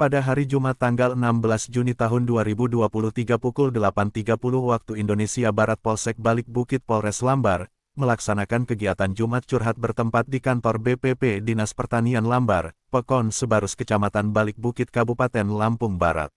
Pada hari Jumat tanggal 16 Juni tahun 2023 pukul 8.30 waktu Indonesia Barat Polsek Balik Bukit Polres Lambar, melaksanakan kegiatan Jumat curhat bertempat di kantor BPP Dinas Pertanian Lambar, Pekon Sebarus Kecamatan Balik Bukit Kabupaten Lampung Barat.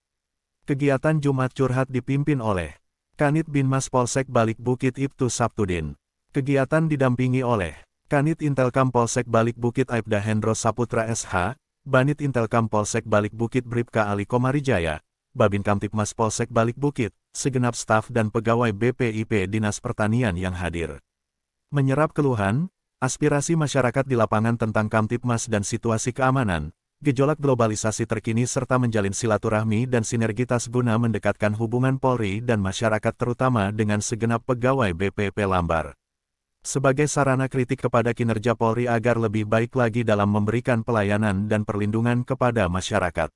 Kegiatan Jumat curhat dipimpin oleh Kanit Binmas Polsek Balik Bukit Ibtu Sabtudin. Kegiatan didampingi oleh Kanit Intelkam Polsek Balik Bukit Aibda Hendro Saputra SH, Banit Intelkam Polsek Balik Bukit Bripka Ali Komarijaya, Babin Kamtipmas Polsek Balik Bukit, segenap staf dan pegawai BPIP Dinas Pertanian yang hadir. Menyerap keluhan, aspirasi masyarakat di lapangan tentang Kamtipmas dan situasi keamanan, gejolak globalisasi terkini serta menjalin silaturahmi dan sinergitas guna mendekatkan hubungan Polri dan masyarakat terutama dengan segenap pegawai BPP Lambar sebagai sarana kritik kepada kinerja Polri agar lebih baik lagi dalam memberikan pelayanan dan perlindungan kepada masyarakat.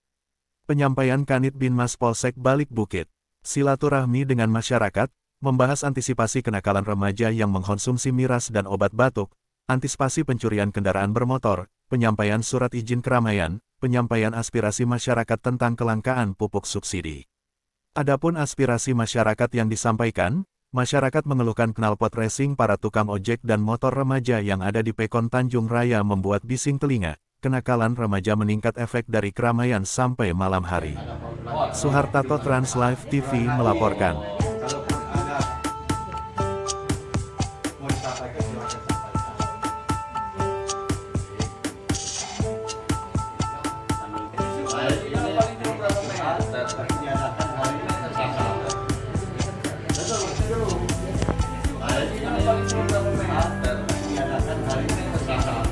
Penyampaian Kanit Binmas Polsek Balik Bukit, silaturahmi dengan masyarakat, membahas antisipasi kenakalan remaja yang mengkonsumsi miras dan obat batuk, antisipasi pencurian kendaraan bermotor, penyampaian surat izin keramaian, penyampaian aspirasi masyarakat tentang kelangkaan pupuk subsidi. Adapun aspirasi masyarakat yang disampaikan, Masyarakat mengeluhkan knalpot racing para tukang ojek dan motor remaja yang ada di Pekon Tanjung Raya membuat bising telinga. Kenakalan remaja meningkat efek dari keramaian sampai malam hari. Suhartato Trans Live TV melaporkan. diadakan hari ini